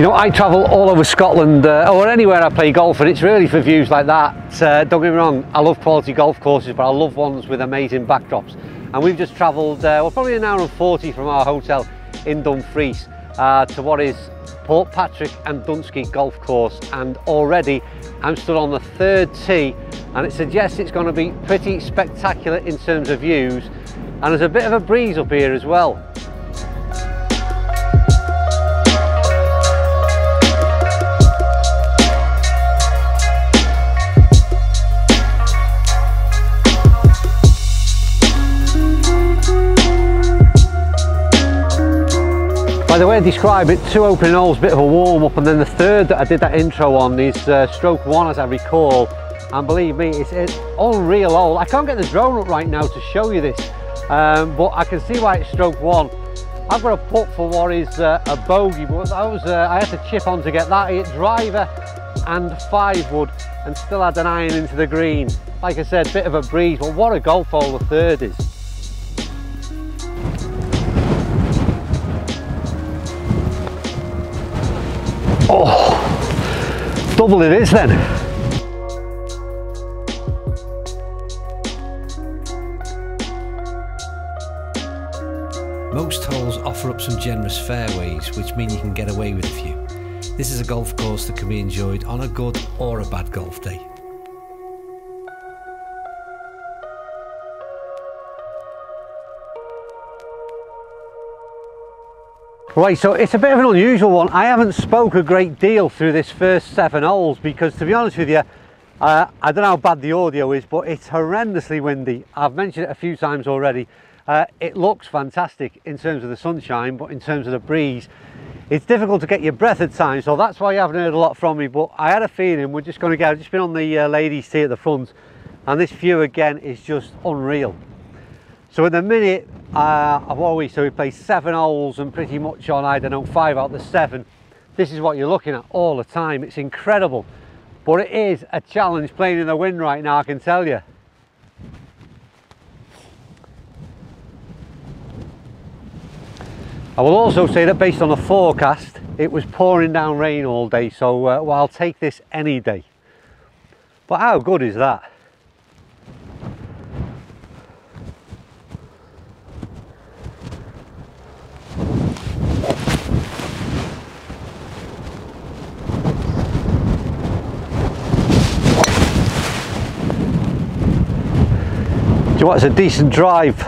You know, I travel all over Scotland uh, or anywhere I play golf, and it's really for views like that. Uh, don't get me wrong, I love quality golf courses, but I love ones with amazing backdrops. And we've just travelled, uh, well, probably an hour and 40 from our hotel in Dumfries uh, to what is Portpatrick and Dunskey Golf Course. And already I'm stood on the third tee, and it suggests it's going to be pretty spectacular in terms of views. And there's a bit of a breeze up here as well. The way I describe it, two opening holes, bit of a warm up, and then the third that I did that intro on is uh, stroke one as I recall. And believe me, it's an unreal hole. I can't get the drone up right now to show you this, um, but I can see why it's stroke one. I've got a putt for what is uh, a bogey, but that was, uh, I had to chip on to get that. Hit driver and five wood and still had an iron into the green. Like I said, bit of a breeze, but what a golf hole the third is. Oh, double it is then. Most holes offer up some generous fairways, which mean you can get away with a few. This is a golf course that can be enjoyed on a good or a bad golf day. Right, so it's a bit of an unusual one. I haven't spoke a great deal through this first seven holes because to be honest with you, uh, I don't know how bad the audio is, but it's horrendously windy. I've mentioned it a few times already. Uh, it looks fantastic in terms of the sunshine, but in terms of the breeze, it's difficult to get your breath at times. So that's why you haven't heard a lot from me, but I had a feeling we're just going to go. I've just been on the uh, ladies tee at the front and this view again is just unreal. So in the minute, uh, I've always, so we play seven holes and pretty much on, I don't know, five out of the seven. This is what you're looking at all the time. It's incredible. But it is a challenge playing in the wind right now, I can tell you. I will also say that based on the forecast, it was pouring down rain all day, so uh, well, I'll take this any day. But how good is that? You know what, it's a decent drive.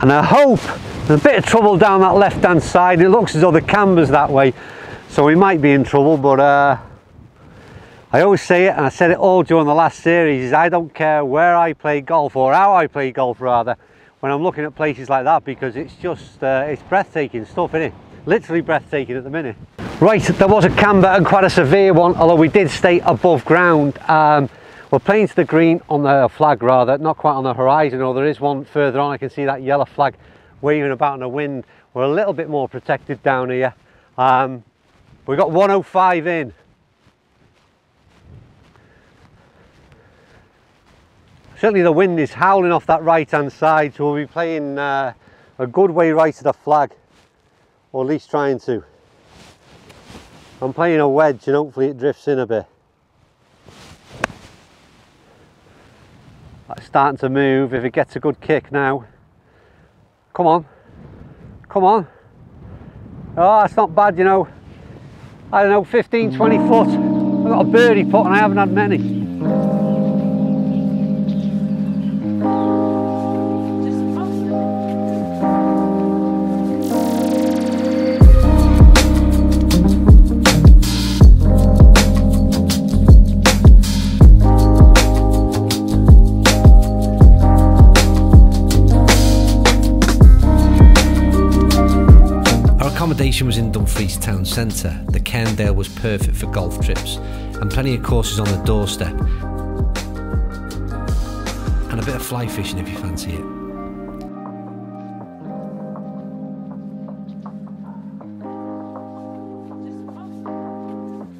And I hope there's a bit of trouble down that left hand side. It looks as though the camber's that way. So we might be in trouble, but uh, I always say it, and I said it all during the last series, is I don't care where I play golf, or how I play golf rather, when I'm looking at places like that, because it's just, uh, it's breathtaking stuff, isn't it? Literally breathtaking at the minute. Right, there was a camber and quite a severe one, although we did stay above ground. Um, we're playing to the green on the flag rather, not quite on the horizon, or there is one further on. I can see that yellow flag waving about in the wind. We're a little bit more protected down here. Um, we got 105 in. Certainly the wind is howling off that right hand side, so we'll be playing uh, a good way right to the flag, or at least trying to. I'm playing a wedge and hopefully it drifts in a bit. That's starting to move if it gets a good kick now. Come on. Come on. Oh, that's not bad, you know. I don't know, 15, 20 foot. I've got a birdie putt and I haven't had many. Was in Dumfries town centre, the Cairndale was perfect for golf trips, and plenty of courses on the doorstep. And a bit of fly fishing if you fancy it.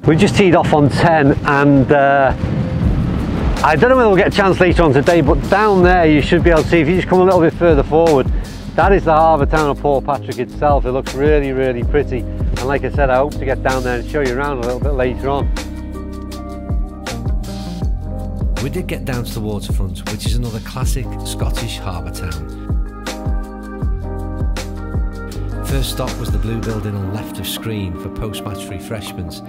We just teed off on 10 and uh, I don't know whether we'll get a chance later on today, but down there you should be able to see, if you just come a little bit further forward, that is the harbour town of Portpatrick itself. It looks really, really pretty. And like I said, I hope to get down there and show you around a little bit later on. We did get down to the waterfront, which is another classic Scottish harbour town. First stop was the blue building on the left of screen for post-match refreshments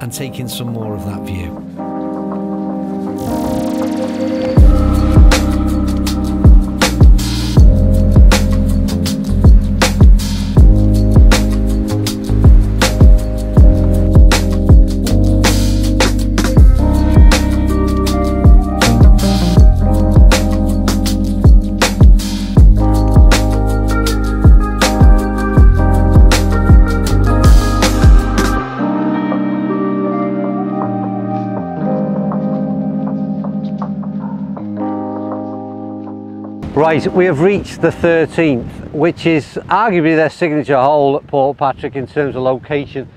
and taking some more of that view. Right, we have reached the 13th, which is arguably their signature hole at Portpatrick in terms of location.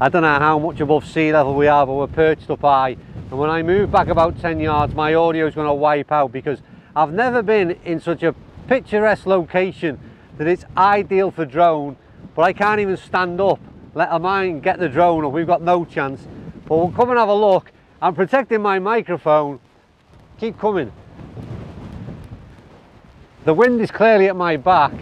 I don't know how much above sea level we are, but we're perched up high. And when I move back about 10 yards, my audio is going to wipe out because I've never been in such a picturesque location that it's ideal for drone, but I can't even stand up, let alone get the drone up. We've got no chance. But we'll come and have a look. I'm protecting my microphone. Keep coming. The wind is clearly at my back.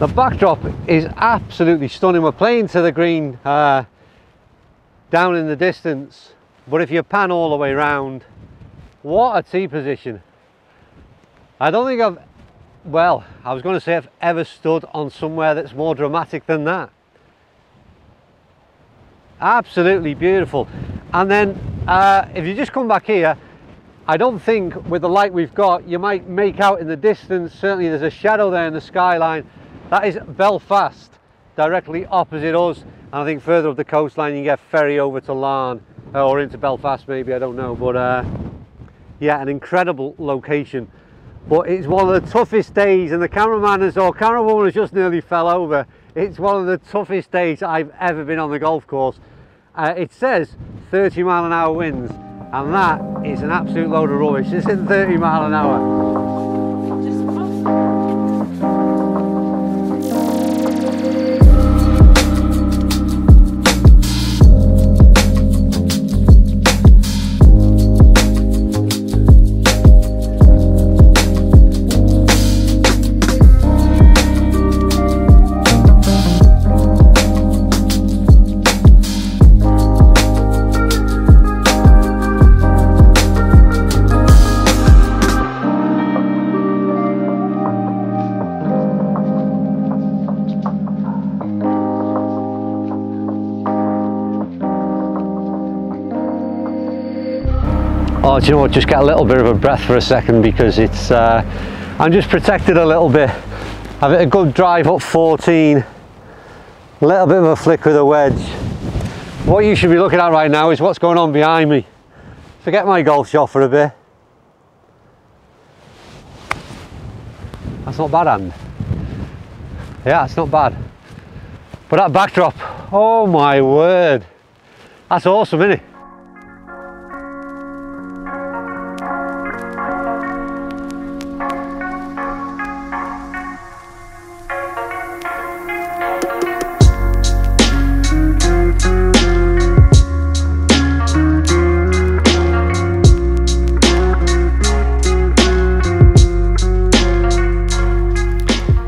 The backdrop is absolutely stunning. We're playing to the green uh, down in the distance, but if you pan all the way around, what a tee position. I don't think I've, well, I was going to say I've ever stood on somewhere that's more dramatic than that. Absolutely beautiful. And then uh, if you just come back here, I don't think with the light we've got, you might make out in the distance, certainly there's a shadow there in the skyline. That is Belfast, directly opposite us. And I think further up the coastline, you get ferry over to Larne uh, or into Belfast maybe, I don't know. But uh, yeah, an incredible location. But it's one of the toughest days and the cameraman has, or camerawoman has just nearly fell over. It's one of the toughest days I've ever been on the golf course. Uh, it says 30 mile an hour winds and that is an absolute load of rubbish. It's in 30 mile an hour. Oh, do you know what? Just get a little bit of a breath for a second because it's. Uh, I'm just protected a little bit. I've hit a good drive up 14. A little bit of a flick with a wedge. What you should be looking at right now is what's going on behind me. Forget my golf shot for a bit. That's not bad, and yeah, it's not bad. But that backdrop, oh my word, that's awesome, isn't it?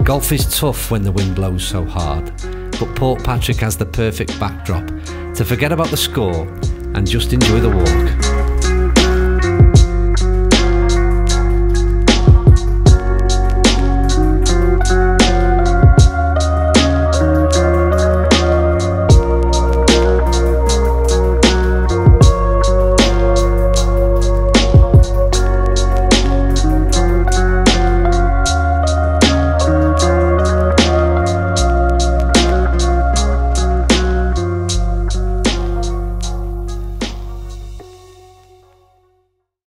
Golf is tough when the wind blows so hard, but Portpatrick has the perfect backdrop to forget about the score and just enjoy the walk.